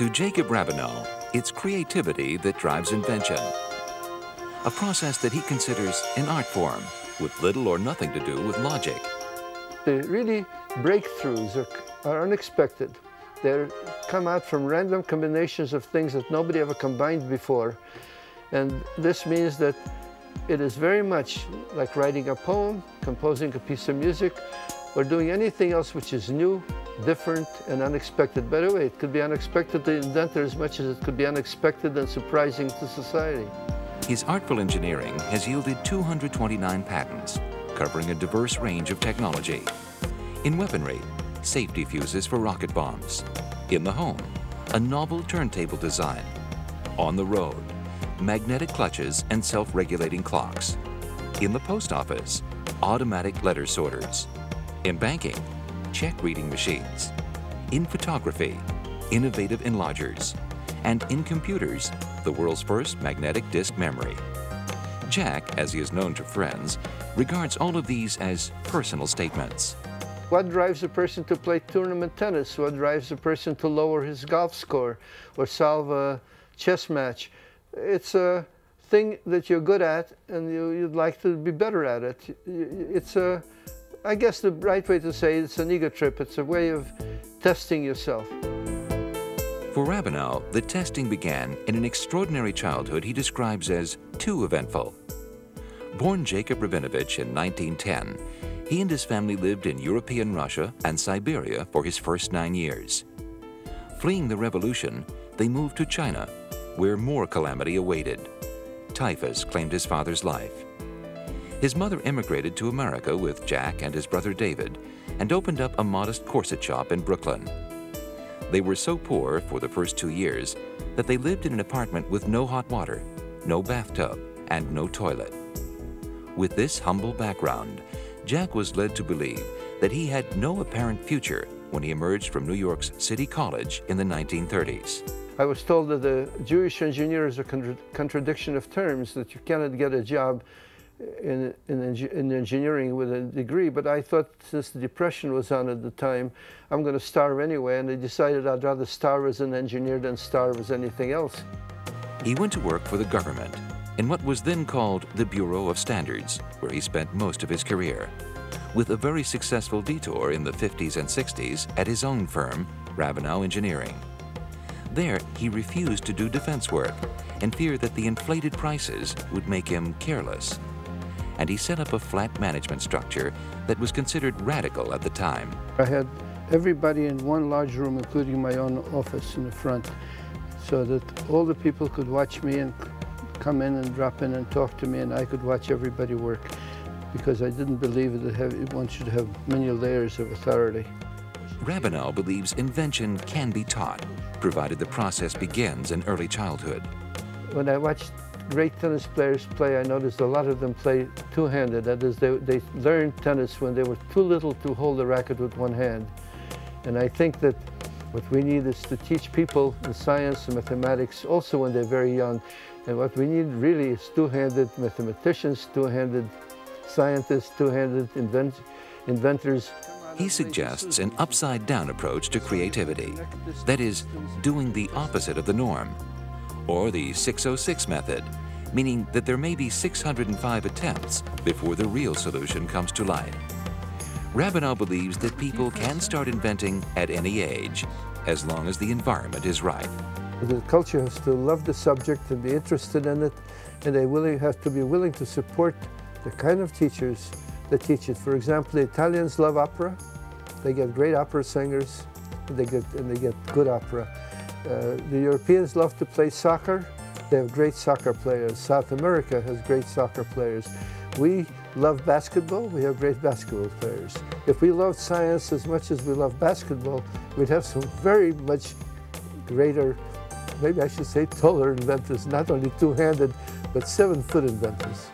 To Jacob Rabinow, it's creativity that drives invention. A process that he considers an art form with little or nothing to do with logic. The really breakthroughs are, are unexpected. They come out from random combinations of things that nobody ever combined before. And this means that it is very much like writing a poem, composing a piece of music, or doing anything else which is new, different, and unexpected. By the way, it could be unexpected to the inventor as much as it could be unexpected and surprising to society. His artful engineering has yielded 229 patents, covering a diverse range of technology. In weaponry, safety fuses for rocket bombs. In the home, a novel turntable design. On the road, magnetic clutches and self-regulating clocks. In the post office, automatic letter sorters. In banking, check reading machines. In photography, innovative enlargers. And in computers, the world's first magnetic disk memory. Jack, as he is known to friends, regards all of these as personal statements. What drives a person to play tournament tennis? What drives a person to lower his golf score or solve a chess match? It's a thing that you're good at and you, would like to be better at it. It's a, I guess the right way to say it, it's an ego trip. It's a way of testing yourself. For Rabinow, the testing began in an extraordinary childhood he describes as too eventful. Born Jacob Rabinovich in 1910, he and his family lived in European Russia and Siberia for his first nine years. Fleeing the revolution, they moved to China, where more calamity awaited. Typhus claimed his father's life. His mother immigrated to America with Jack and his brother David and opened up a modest corset shop in Brooklyn. They were so poor for the first two years that they lived in an apartment with no hot water, no bathtub, and no toilet. With this humble background, Jack was led to believe that he had no apparent future when he emerged from New York's City College in the 1930s. I was told that the Jewish engineer is a contra contradiction of terms, that you cannot get a job in, in, in, engineering with a degree, but I thought since the Depression was on at the time, I'm going to starve anyway, and I decided I'd rather starve as an engineer than starve as anything else. He went to work for the government in what was then called the Bureau of Standards, where he spent most of his career, with a very successful detour in the 50s and 60s at his own firm, Rabinow Engineering. There, he refused to do defense work and feared that the inflated prices would make him careless and he set up a flat management structure that was considered radical at the time. I had everybody in one large room, including my own office in the front, so that all the people could watch me and come in and drop in and talk to me, and I could watch everybody work, because I didn't believe that one should have many layers of authority. Rabinow believes invention can be taught, provided the process begins in early childhood. When I watched great tennis players play, I noticed a lot of them play two-handed. That is, they, they learned tennis when they were too little to hold the racket with one hand. And I think that what we need is to teach people in science and mathematics also when they're very young. And what we need really is two-handed mathematicians, two-handed scientists, two-handed invent inventors. He suggests an upside-down approach to creativity. That is, doing the opposite of the norm or the 606 method, meaning that there may be 605 attempts before the real solution comes to light. Rabinow believes that people can start inventing at any age, as long as the environment is right. The culture has to love the subject and be interested in it, and they have to be willing to support the kind of teachers that teach it. For example, the Italians love opera. They get great opera singers, and they get, and they get good opera. Uh, the Europeans love to play soccer. They have great soccer players. South America has great soccer players. We love basketball. We have great basketball players. If we loved science as much as we love basketball, we'd have some very much greater, maybe I should say taller inventors, not only two-handed, but seven-foot inventors.